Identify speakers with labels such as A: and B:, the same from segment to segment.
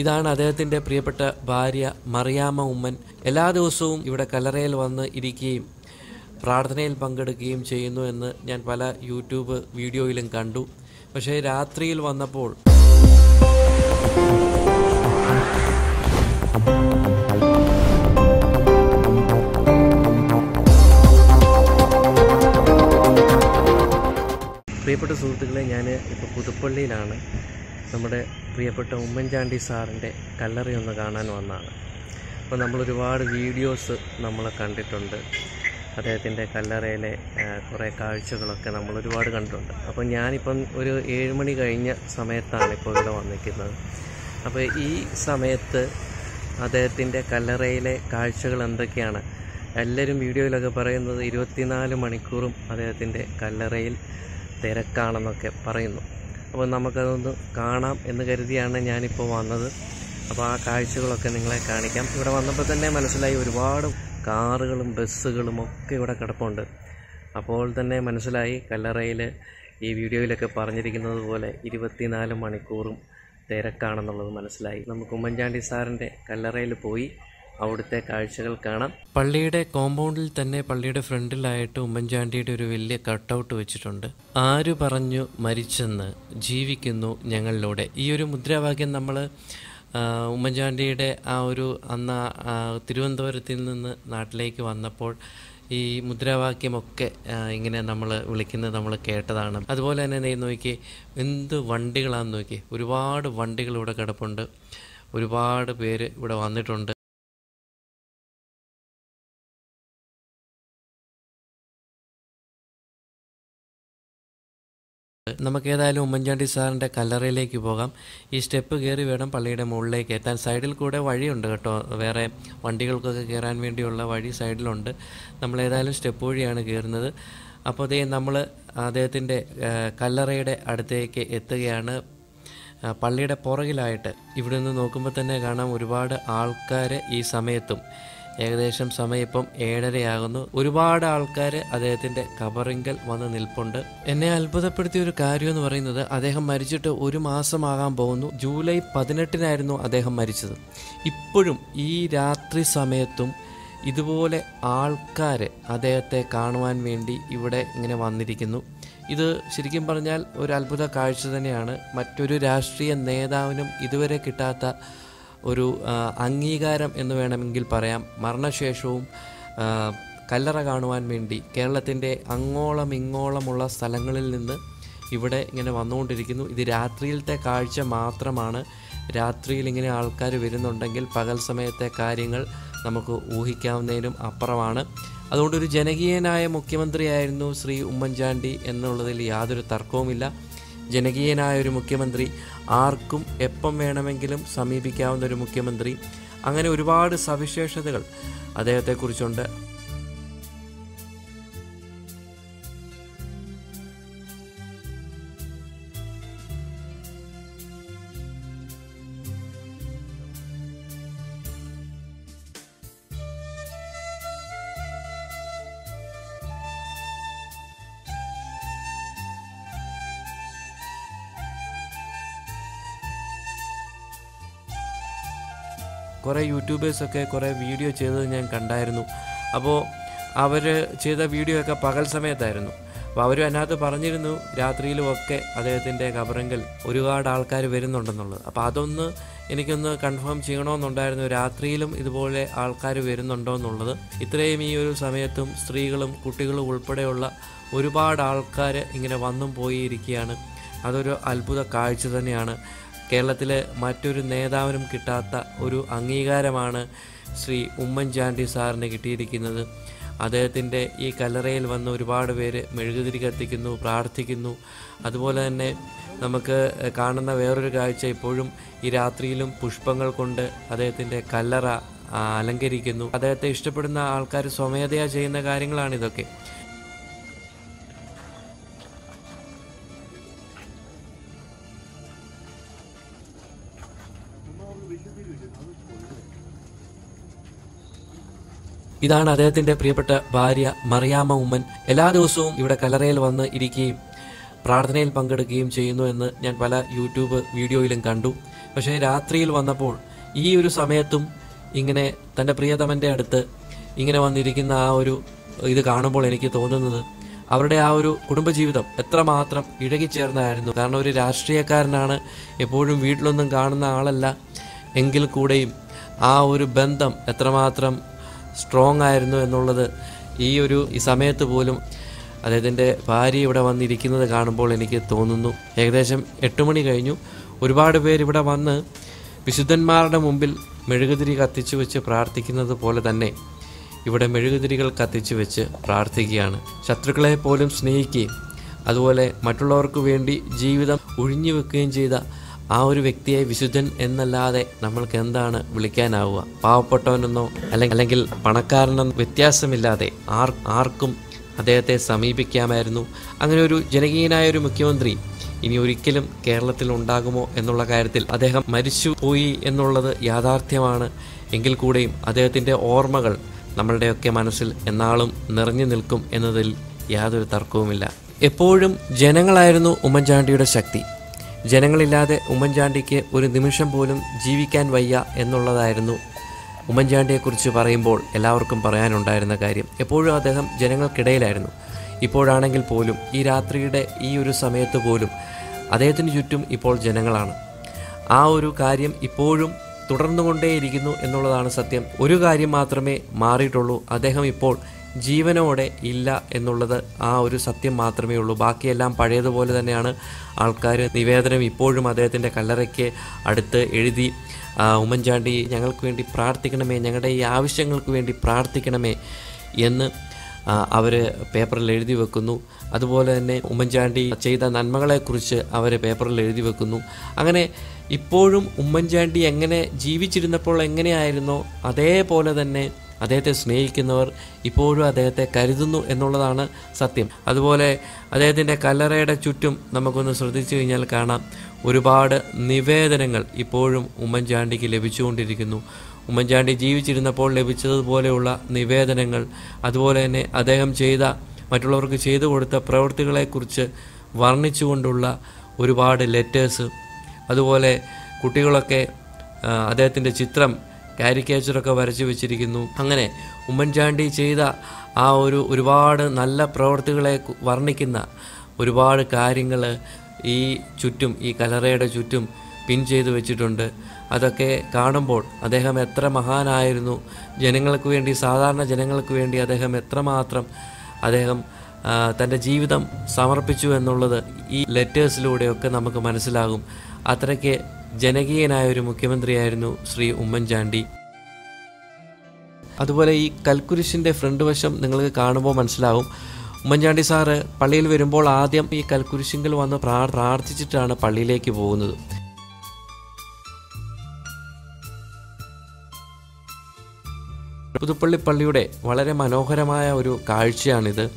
A: ഇതാണ് അദ്ദേഹത്തിന്റെ പ്രിയപ്പെട്ട ഭാര്യ മറിയാമ്മ ഉമ്മൻ. എല്ലാ ദിവസവും ഇവിടെ കല്ലറയിൽ വന്ന് ഇരിക്കുകയും പ്രാർത്ഥനയിൽ പങ്കെടുക്കുകയും ചെയ്യുന്നു എന്ന് ഞാൻ പല യൂട്യൂബ് വീഡിയോയിലും കണ്ടു. പക്ഷേ രാത്രിയിൽ വന്നപ്പോൾ പ്രിയപ്പെട്ട സുഹൃത്തുക്കളെ ഞാൻ ഇപ്പോൾ പുതുപ്പള്ളിയിലാണ്. നമ്മുടെ പ്രിയപ്പെട്ട ഉമ്മൻചാണ്ടി സാറിന്റെ കല്ലറി ഒന്ന് കാണാൻ വന്നതാണ് അപ്പോൾ നമ്മളൊരുപാട് വീഡിയോസ് നമ്മൾ കണ്ടിട്ടുണ്ട്. അദ്ദേഹത്തിന്റെ കല്ലറയിലെ കുറേ കാഴ്ചകളൊക്കെ നമ്മൾ ഒരുപാട് കണ്ടിട്ടുണ്ട്. അപ്പോൾ ഞാനിപ്പം ഒരു മണി കഴിഞ്ഞ സമയത്താണ് ഇപ്പോൾ ഇവിടെ വന്നിരിക്കുന്നത്. അപ്പോൾ ഈ സമയത്ത് അദ്ദേഹത്തിന്റെ കല്ലറയിലെ കാഴ്ചകൾ എന്തൊക്കെയാണ്? എല്ലാവരും വീഡിയോയിലൊക്കെ പറയുന്നത് ഇരുപത്തിനാല് മണിക്കൂറും അദ്ദേഹത്തിന്റെ കല്ലറയിൽ തിരക്കാണെന്നൊക്കെ പറയുന്നു. അപ്പോൾ നമുക്കതൊന്ന് കാണാം എന്ന് കരുതിയാണ് ഞാനിപ്പോൾ വന്നത്. അപ്പോൾ ആ കാഴ്ചകളൊക്കെ നിങ്ങളെ കാണിക്കാം. ഇവിടെ വന്നപ്പോൾ തന്നെ മനസ്സിലായി ഒരുപാട് കാറുകളും ബസ്സുകളും ഒക്കെ ഇവിടെ കിടപ്പുണ്ട്. അപ്പോൾ തന്നെ മനസ്സിലായി കല്ലറയിൽ ഈ വീഡിയോയിലൊക്കെ പറഞ്ഞിരിക്കുന്നത് പോലെ ഇരുപത്തിനാല് മണിക്കൂറും തിരക്കാണെന്നുള്ളത് മനസ്സിലായി. നമുക്ക് ഉമ്മൻചാണ്ടി സാറിന്റെ കല്ലറയിൽ പോയി അവിടുത്തെ കാഴ്ചകൾ കാണാം. പള്ളിയുടെ കോമ്പൗണ്ടിൽ തന്നെ പള്ളിയുടെ ഫ്രണ്ടിലായിട്ട് ഉമ്മൻചാണ്ടിയുടെ ഒരു വലിയ കട്ടൗട്ട് വെച്ചിട്ടുണ്ട്. ആര് പറഞ്ഞു മരിച്ചെന്ന് ജീവിക്കുന്നു ഞങ്ങളിലൂടെ. ഈ ഒരു മുദ്രാവാക്യം നമ്മൾ ഉമ്മൻചാണ്ടിയുടെ ആ ഒരു അന്ന് തിരുവനന്തപുരത്തിൽ നിന്ന് നാട്ടിലേക്ക് വന്നപ്പോൾ ഈ മുദ്രാവാക്യമൊക്കെ ഇങ്ങനെ നമ്മൾ വിളിക്കുന്നത് നമ്മൾ കേട്ടതാണ്. അതുപോലെ തന്നെ നീ നോക്കി എന്ത് വണ്ടികളാണെന്ന് നോക്കി ഒരുപാട് വണ്ടികൾ ഇവിടെ കിടപ്പുണ്ട്. ഒരുപാട് പേര് ഇവിടെ വന്നിട്ടുണ്ട്. നമുക്ക് ഏതായാലും ഉമ്മൻചാണ്ടി സാറിന്റെ കല്ലറയിലേക്ക് പോകാം. ഈ സ്റ്റെപ്പ് കയറി വേണം പള്ളിയുടെ മുകളിലേക്ക് എത്താൻ. സൈഡിൽ കൂടെ വഴിയുണ്ട് കേട്ടോ. വേറെ വണ്ടികൾക്കൊക്കെ കയറാൻ വേണ്ടിയുള്ള വഴി സൈഡിലുണ്ട്. നമ്മൾ ഏതായാലും സ്റ്റെപ്പ് വഴിയാണ് കയറുന്നത് അപ്പോൾ അതേ നമ്മൾ അദ്ദേഹത്തിന്റെ കല്ലറയുടെ അടുത്തേക്ക് എത്തുകയാണ്. പള്ളിയുടെ പുറകിലായിട്ട്. ഇവിടെ നിന്ന് നോക്കുമ്പോൾ തന്നെ കാണാം ഒരുപാട് ആൾക്കാർ ഈ സമയത്തും. ഏകദേശം സമയം ഇപ്പം ഏഴരയാകുന്നു. ഒരുപാട് ആൾക്കാർ അദ്ദേഹത്തിന്റെ കബറിങ്കൽ വന്ന് നിൽപ്പുണ്ട്. എന്നെ അത്ഭുതപ്പെടുത്തിയ ഒരു കാര്യം എന്ന് പറയുന്നത് അദ്ദേഹം മരിച്ചിട്ട് ഒരു മാസമാകാൻ പോകുന്നു. ജൂലൈ പതിനെട്ടിനായിരുന്നു അദ്ദേഹം മരിച്ചത്. ഇപ്പോഴും ഈ രാത്രി സമയത്തും ഇതുപോലെ ആൾക്കാർ അദ്ദേഹത്തെ കാണുവാൻ വേണ്ടി ഇവിടെ ഇങ്ങനെ വന്നിരിക്കുന്നു. ഇത് ശരിക്കും പറഞ്ഞാൽ ഒരു അത്ഭുത കാഴ്ച തന്നെയാണ്. മറ്റൊരു രാഷ്ട്രീയ നേതാവിനും ഇതുവരെ കിട്ടാത്ത ഒരു അംഗീകാരം എന്ന് വേണമെങ്കിൽ പറയാം. മരണശേഷവും കല്ലറ കാണുവാൻ വേണ്ടി കേരളത്തിന്റെ അങ്ങോളം ഇങ്ങോളമുള്ള സ്ഥലങ്ങളിൽ നിന്ന് ഇവിടെ ഇങ്ങനെ വന്നുകൊണ്ടിരിക്കുന്നു. ഇത് രാത്രിയിലത്തെ കാഴ്ച മാത്രമാണ്. രാത്രിയിൽ ഇങ്ങനെ ആൾക്കാർ വരുന്നുണ്ടെങ്കിൽ പകൽ സമയത്തെ കാര്യങ്ങൾ നമുക്ക് ഊഹിക്കാവുന്നതിനും അപ്പുറമാണ്. അതുകൊണ്ട് ഒരു ജനകീയനായ മുഖ്യമന്ത്രിയായിരുന്നു ശ്രീ ഉമ്മൻചാണ്ടി എന്നുള്ളതിൽ യാതൊരു തർക്കവുമില്ല. ജനകീയനായ ഒരു മുഖ്യമന്ത്രി ആർക്കും എപ്പം വേണമെങ്കിലും സമീപിക്കാവുന്ന ഒരു മുഖ്യമന്ത്രി. അങ്ങനെ ഒരുപാട് സവിശേഷതകൾ അദ്ദേഹത്തെക്കുറിച്ചുണ്ട്. കുറേ യൂട്യൂബേഴ്സൊക്കെ കുറേ വീഡിയോ ചെയ്തത് ഞാൻ കണ്ടായിരുന്നു. അപ്പോൾ അവർ ചെയ്ത വീഡിയോ ഒക്കെ പകൽ സമയത്തായിരുന്നു. അപ്പോൾ അവരും അതിനകത്ത് പറഞ്ഞിരുന്നു രാത്രിയിലുമൊക്കെ അദ്ദേഹത്തിന്റെ കബറെങ്കിൽ ഒരുപാട് ആൾക്കാർ വരുന്നുണ്ടെന്നുള്ളത്. അപ്പോൾ അതൊന്ന് എനിക്കൊന്ന് കൺഫേം ചെയ്യണമെന്നുണ്ടായിരുന്നു രാത്രിയിലും ഇതുപോലെ ആൾക്കാർ വരുന്നുണ്ടോ എന്നുള്ളത്. ഇത്രയും ഈ ഒരു സമയത്തും സ്ത്രീകളും കുട്ടികളും ഉൾപ്പെടെയുള്ള ഒരുപാട് ആൾക്കാർ ഇങ്ങനെ വന്നും പോയി ഇരിക്കുകയാണ്. അതൊരു അത്ഭുത കാഴ്ച തന്നെയാണ്. കേരളത്തിലെ മറ്റൊരു നേതാവിനും കിട്ടാത്ത ഒരു അംഗീകാരമാണ് ശ്രീ ഉമ്മൻചാണ്ടി സാറിന് കിട്ടിയിരിക്കുന്നത്. അദ്ദേഹത്തിന്റെ ഈ കല്ലറയിൽ വന്ന് ഒരുപാട് പേര് മെഴുകുതിരി കത്തിക്കുന്നു പ്രാർത്ഥിക്കുന്നു. അതുപോലെ തന്നെ നമുക്ക് കാണുന്ന വേറൊരു കാഴ്ച ഇപ്പോഴും ഈ രാത്രിയിലും പുഷ്പങ്ങൾ കൊണ്ട് അദ്ദേഹത്തിന്റെ കല്ലറ അലങ്കരിക്കുന്നു. അദ്ദേഹത്തെ ഇഷ്ടപ്പെടുന്ന ആൾക്കാർ സ്വമേധയാ ചെയ്യുന്ന കാര്യങ്ങളാണ് ഇതൊക്കെ. ഇതാണ് അദ്ദേഹത്തിന്റെ പ്രിയപ്പെട്ട ഭാര്യ മറിയാമ്മ ഉമ്മൻ. എല്ലാ ദിവസവും ഇവിടെ കലറയിൽ വന്ന് ഇരിക്കുകയും പ്രാർത്ഥനയിൽ പങ്കെടുക്കുകയും ചെയ്യുന്നു എന്ന് ഞാൻ പല യൂട്യൂബ് വീഡിയോയിലും കണ്ടു. പക്ഷേ രാത്രിയിൽ വന്നപ്പോൾ ഈ ഒരു സമയത്തും ഇങ്ങനെ തന്റെ പ്രിയതമന്റെ അടുത്ത് ഇങ്ങനെ വന്നിരിക്കുന്ന ആ ഒരു ഇത് കാണുമ്പോൾ എനിക്ക് തോന്നുന്നത് അവരുടെ ആ ഒരു കുടുംബജീവിതം എത്രമാത്രം ഇഴകിച്ചേർന്നായിരുന്നു കാരണം ഒരു രാഷ്ട്രീയക്കാരനാണ് എപ്പോഴും വീട്ടിലൊന്നും കാണുന്ന ആളല്ല. എങ്കിൽ കൂടെയും ആ ഒരു ബന്ധം എത്രമാത്രം സ്ട്രോങ് ആയിരുന്നു എന്നുള്ളത് ഈ ഒരു ഈ സമയത്ത് പോലും അദ്ദേഹത്തിന്റെ ഭാര്യ ഇവിടെ വന്നിരിക്കുന്നത് കാണുമ്പോൾ എനിക്ക് തോന്നുന്നു. ഏകദേശം എട്ട് മണി കഴിഞ്ഞു. ഒരുപാട് പേർ ഇവിടെ വന്ന് വിശുദ്ധന്മാരുടെ മുമ്പിൽ മെഴുകുതിരി കത്തിച്ചു വെച്ച് പ്രാർത്ഥിക്കുന്നത് പോലെ തന്നെ ഇവിടെ മെഴുകുതിരികൾ കത്തിച്ചു വെച്ച് പ്രാർത്ഥിക്കുകയാണ്. ശത്രുക്കളെ പോലും സ്നേഹിക്കുകയും അതുപോലെ മറ്റുള്ളവർക്ക് വേണ്ടി ജീവിതം ഒഴിഞ്ഞു വെക്കുകയും ചെയ്ത ആ ഒരു വ്യക്തിയെ വിശുദ്ധൻ എന്നല്ലാതെ നമ്മൾക്ക് എന്താണ് വിളിക്കാനാവുക? പാവപ്പെട്ടവനെന്നോ അല്ലെങ്കിൽ അല്ലെങ്കിൽ പണക്കാരനെന്നോ വ്യത്യാസമില്ലാതെ ആർ ആർക്കും അദ്ദേഹത്തെ സമീപിക്കാമായിരുന്നു. അങ്ങനെ ഒരു ജനകീയനായ ഒരു മുഖ്യമന്ത്രി ഇനി ഒരിക്കലും കേരളത്തിൽ ഉണ്ടാകുമോ എന്നുള്ള കാര്യത്തിൽ അദ്ദേഹം മരിച്ചു പോയി എന്നുള്ളത് യാഥാർത്ഥ്യമാണ്. എങ്കിൽ കൂടെയും അദ്ദേഹത്തിന്റെ ഓർമ്മകൾ നമ്മളുടെയൊക്കെ മനസ്സിൽ എന്നാളും നിറഞ്ഞു നിൽക്കും എന്നതിൽ യാതൊരു തർക്കവുമില്ല. എപ്പോഴും ജനങ്ങളായിരുന്നു ഉമ്മൻചാണ്ടിയുടെ ശക്തി. ജനങ്ങളില്ലാതെ ഉമ്മൻചാണ്ടിക്ക് ഒരു നിമിഷം പോലും ജീവിക്കാൻ വയ്യ എന്നുള്ളതായിരുന്നു. ഉമ്മൻചാണ്ടിയെക്കുറിച്ച് പറയുമ്പോൾ എല്ലാവർക്കും പറയാനുണ്ടായിരുന്ന കാര്യം. എപ്പോഴും അദ്ദേഹം ജനങ്ങൾക്കിടയിലായിരുന്നു. ഇപ്പോഴാണെങ്കിൽ പോലും ഈ രാത്രിയുടെ ഈ ഒരു സമയത്ത് പോലും അദ്ദേഹത്തിന് ചുറ്റും ഇപ്പോൾ ജനങ്ങളാണ്. ആ ഒരു കാര്യം ഇപ്പോഴും തുടർന്നുകൊണ്ടേയിരിക്കുന്നു എന്നുള്ളതാണ് സത്യം. ഒരു കാര്യം മാത്രമേ മാറിയിട്ടുള്ളൂ. അദ്ദേഹം ഇപ്പോൾ ജീവനോടെ ഇല്ല എന്നുള്ളത് ആ ഒരു സത്യം മാത്രമേ ഉള്ളൂ. ബാക്കിയെല്ലാം പഴയതുപോലെ തന്നെയാണ്. ആൾക്കാർ നിവേദനം ഇപ്പോഴും അദ്ദേഹത്തിന്റെ കല്ലറയ്ക്ക് അടുത്ത് എഴുതി ഉമ്മൻചാണ്ടി ഞങ്ങൾക്ക് വേണ്ടി പ്രാർത്ഥിക്കണമേ ഞങ്ങളുടെ ഈ ആവശ്യങ്ങൾക്ക് വേണ്ടി പ്രാർത്ഥിക്കണമേ എന്ന് അവർ പേപ്പറിൽ എഴുതി വെക്കുന്നു. അതുപോലെ തന്നെ ഉമ്മൻചാണ്ടി ചെയ്ത നന്മകളെക്കുറിച്ച് അവർ പേപ്പറിൽ എഴുതി വെക്കുന്നു. അങ്ങനെ ഇപ്പോഴും ഉമ്മൻചാണ്ടി എങ്ങനെ ജീവിച്ചിരുന്നപ്പോൾ എങ്ങനെയായിരുന്നോ അതേപോലെ തന്നെ അദ്ദേഹത്തെ സ്നേഹിക്കുന്നവർ ഇപ്പോഴും അദ്ദേഹത്തെ കരുതുന്നു എന്നുള്ളതാണ് സത്യം. അതുപോലെ അദ്ദേഹത്തിന്റെ കല്ലറയുടെ ചുറ്റും നമുക്കൊന്ന് ശ്രദ്ധിച്ചു കഴിഞ്ഞാൽ കാണാം. ഒരുപാട് നിവേദനങ്ങൾ ഇപ്പോഴും ഉമ്മൻചാണ്ടിക്ക് ലഭിച്ചുകൊണ്ടിരിക്കുന്നു. ഉമ്മൻചാണ്ടി ജീവിച്ചിരുന്നപ്പോൾ ലഭിച്ചതുപോലെയുള്ള നിവേദനങ്ങൾ അതുപോലെ തന്നെ അദ്ദേഹം ചെയ്ത മറ്റുള്ളവർക്ക് ചെയ്തു കൊടുത്ത പ്രവൃത്തികളെക്കുറിച്ച് വർണിച്ചുകൊണ്ടുള്ള ഒരുപാട് ലെറ്റേഴ്സ് അതുപോലെ കുട്ടികളൊക്കെ അദ്ദേഹത്തിന്റെ ചിത്രം കാരിക്കേച്ചറൊക്കെ വരച്ചു വെച്ചിരിക്കുന്നു. അങ്ങനെ ഉമ്മൻചാണ്ടി ചെയ്ത ആ ഒരു ഒരുപാട് നല്ല പ്രവൃത്തികളെ വർണിക്കുന്ന ഒരുപാട് കാര്യങ്ങൾ ഈ ചുറ്റും ഈ കലറയുടെ ചുറ്റും പിൻ ചെയ്തു വെച്ചിട്ടുണ്ട്. അതൊക്കെ കാണുമ്പോൾ അദ്ദേഹം എത്ര മഹാനായിരുന്നു. ജനങ്ങൾക്ക് വേണ്ടി സാധാരണ ജനങ്ങൾക്ക് വേണ്ടി അദ്ദേഹം എത്രമാത്രം അദ്ദേഹം തന്റെ ജീവിതം സമർപ്പിച്ചു എന്നുള്ളത് ഈ ലെറ്റേഴ്സിലൂടെയൊക്കെ നമുക്ക് മനസ്സിലാകും. അത്രയ്ക്ക് ജനകീയനായ ഒരു മുഖ്യമന്ത്രിയായിരുന്നു ശ്രീ ഉമ്മൻചാണ്ടി. അതുപോലെ ഈ കൽക്കുരിശിന്റെ ഫ്രണ്ട് വശം നിങ്ങൾക്ക് കാണുമ്പോൾ മനസ്സിലാവും. ഉമ്മൻചാണ്ടി സാറ് പള്ളിയിൽ വരുമ്പോൾ ആദ്യം ഈ കൽക്കുരിശിങ്കൽ വന്ന് പ്രാർ- പ്രാർത്ഥിച്ചിട്ടാണ് പള്ളിയിലേക്ക് പോകുന്നത്. പുതുപ്പള്ളി പള്ളിയുടെ വളരെ മനോഹരമായ ഒരു കാഴ്ചയാണിത്.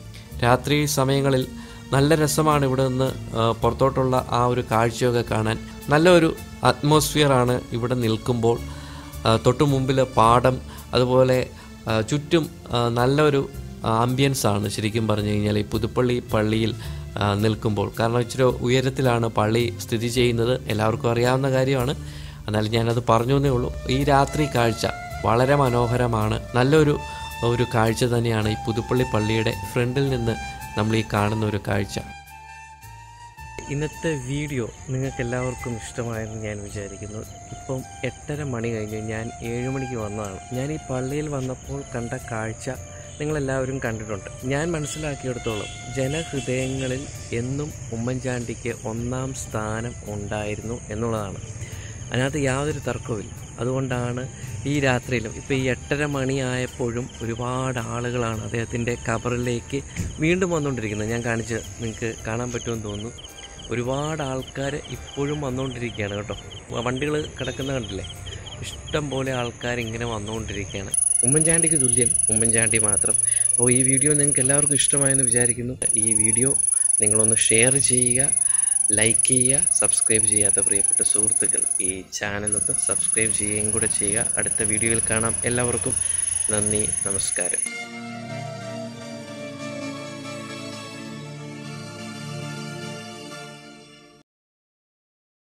A: രാത്രി സമയങ്ങളിൽ നല്ല രസമാണ് ഇവിടെ നിന്ന് പുറത്തോട്ടുള്ള ആ ഒരു കാഴ്ചയൊക്കെ കാണാൻ. നല്ലൊരു അറ്റ്മോസ്ഫിയറാണ് ഇവിടെ നിൽക്കുമ്പോൾ. തൊട്ടു മുമ്പിൽ പാടം അതുപോലെ ചുറ്റും നല്ലൊരു ആംബിയൻസ് ആണ് ശരിക്കും പറഞ്ഞു കഴിഞ്ഞാൽ ഈ പുതുപ്പള്ളി പള്ളിയിൽ നിൽക്കുമ്പോൾ. കാരണം ഇച്ചിരി ഉയരത്തിലാണ് പള്ളി സ്ഥിതി ചെയ്യുന്നത്. എല്ലാവർക്കും അറിയാവുന്ന കാര്യമാണ്. എന്നാലും ഞാനത് പറഞ്ഞു എന്നേ ഉള്ളൂ. ഈ രാത്രി കാഴ്ച വളരെ മനോഹരമാണ്. നല്ലൊരു ഒരു കാഴ്ച തന്നെയാണ് ഈ പുതുപ്പള്ളി പള്ളിയുടെ ഫ്രണ്ടിൽ നിന്ന് നമ്മൾ ഈ കാണുന്ന ഒരു കാഴ്ച. ഇന്നത്തെ വീഡിയോ നിങ്ങൾക്ക് എല്ലാവർക്കും ഇഷ്ടമായെന്ന് ഞാൻ വിചാരിക്കുന്നു. ഇപ്പം എട്ടര മണി കഴിഞ്ഞ് ഞാൻ ഏഴ് മണിക്ക് വന്നതാണ്. ഞാൻ ഈ പള്ളിയിൽ വന്നപ്പോൾ കണ്ട കാഴ്ച നിങ്ങളെല്ലാവരും കണ്ടിട്ടുണ്ട്. ഞാൻ മനസ്സിലാക്കിയെടുത്തോളം ജനഹൃദയങ്ങളിൽ എന്നും ഉമ്മൻചാണ്ടിക്ക് ഒന്നാം സ്ഥാനം ഉണ്ടായിരുന്നു എന്നുള്ളതാണ്. അതിനകത്ത് യാതൊരു തർക്കവുമില്ല. അതുകൊണ്ടാണ് ഈ രാത്രിയിലും ഇപ്പോൾ ഈ എട്ടര മണിയായപ്പോഴും ഒരുപാട് ആളുകളാണ് അദ്ദേഹത്തിന്റെ കബറിലേക്ക് വീണ്ടും വന്നുകൊണ്ടിരിക്കുന്നത്. ഞാൻ കാണിച്ച് നിങ്ങൾക്ക് കാണാൻ പറ്റുമെന്ന് തോന്നുന്നു. ഒരുപാട് ആൾക്കാർ ഇപ്പോഴും വന്നുകൊണ്ടിരിക്കുകയാണ് കേട്ടോ. വണ്ടികൾ കിടക്കുന്ന കണ്ടില്ലേ? ഇഷ്ടം പോലെ ആൾക്കാർ ഇങ്ങനെ വന്നുകൊണ്ടിരിക്കുകയാണ്. ഉമ്മൻചാണ്ടിക്ക് തുല്യൻ ഉമ്മൻചാണ്ടി മാത്രം. അപ്പോൾ ഈ വീഡിയോ നിങ്ങൾക്ക് എല്ലാവർക്കും ഇഷ്ടമായെന്ന് വിചാരിക്കുന്നു. ഈ വീഡിയോ നിങ്ങളൊന്ന് ഷെയർ ചെയ്യുക ലൈക്ക് ചെയ്യുക സബ്സ്ക്രൈബ് ചെയ്യാത്ത പ്രിയപ്പെട്ട സുഹൃത്തുക്കൾ ഈ ചാനലൊന്ന് സബ്സ്ക്രൈബ് ചെയ്യുകയും കൂടെ ചെയ്യുക. അടുത്ത വീഡിയോയിൽ കാണാം. എല്ലാവർക്കും നന്ദി നമസ്കാരം.